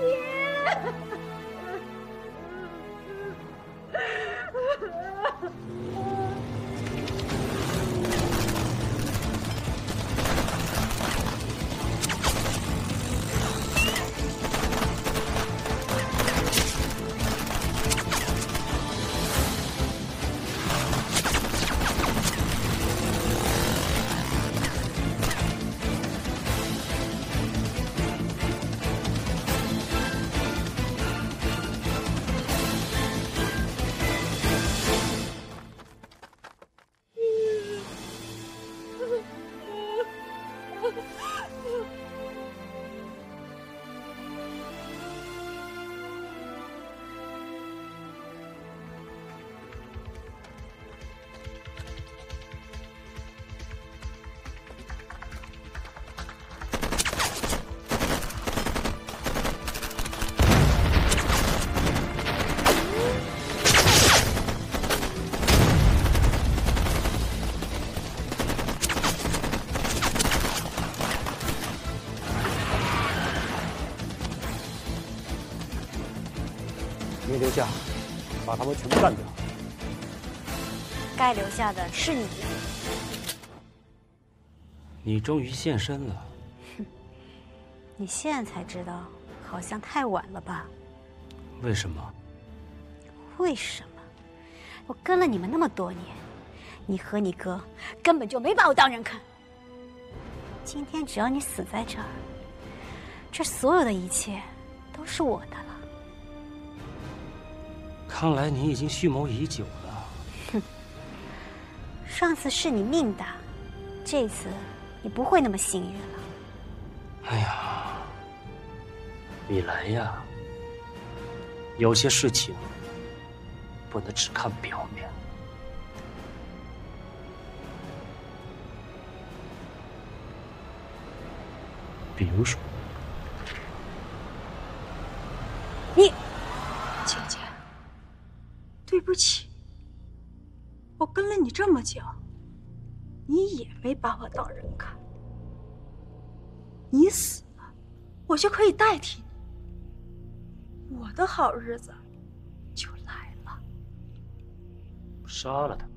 爹留下，把他们全部干掉。该留下的是你。你终于现身了。哼你现在才知道，好像太晚了吧？为什么？为什么？我跟了你们那么多年，你和你哥根本就没把我当人看。今天只要你死在这儿，这所有的一切都是我的了。看来你已经蓄谋已久了。哼，上次是你命大，这次你不会那么幸运了。哎呀，米兰呀，有些事情不能只看表面。比如说，对不起，我跟了你这么久，你也没把我当人看。你死了，我就可以代替你，我的好日子就来了。杀了他。